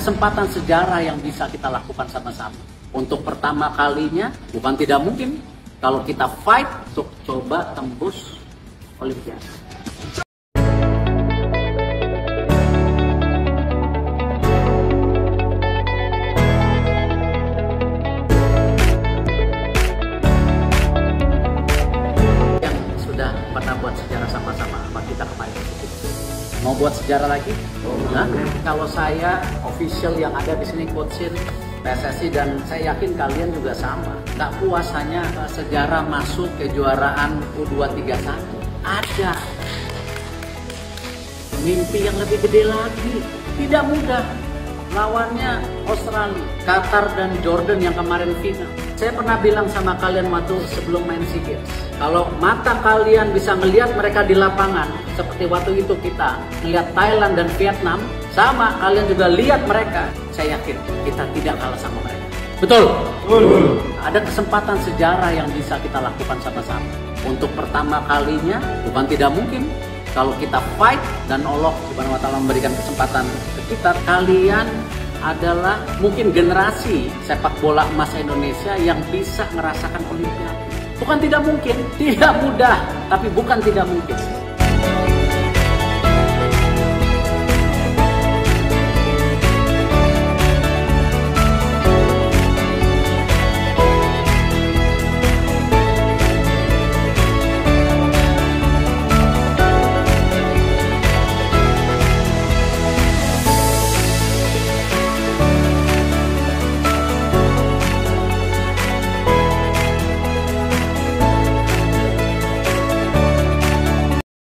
kesempatan sejarah yang bisa kita lakukan sama-sama. Untuk pertama kalinya, bukan tidak mungkin kalau kita fight untuk coba tembus Olimpiade. yang sudah pernah buat sejarah sama-sama. Mau buat sejarah lagi? Nah, kalau saya official yang ada di sini coachin PSSI dan saya yakin kalian juga sama. Tak puas hanya eh, sejarah masuk kejuaraan U231. Ada mimpi yang lebih gede lagi. Tidak mudah. Lawannya Australia, Qatar dan Jordan yang kemarin final. Saya pernah bilang sama kalian waktu sebelum main SEA Games, kalau mata kalian bisa melihat mereka di lapangan, seperti waktu itu kita melihat Thailand dan Vietnam, sama kalian juga lihat mereka, saya yakin kita tidak kalah sama mereka. Betul? Betul. Ada kesempatan sejarah yang bisa kita lakukan sama-sama. Untuk pertama kalinya, bukan tidak mungkin kalau kita fight dan Allah Subhanahu wa taala memberikan kesempatan ke kita, kalian adalah mungkin generasi sepak bola emas Indonesia yang bisa merasakan olimpiade. Bukan tidak mungkin, tidak mudah, tapi bukan tidak mungkin.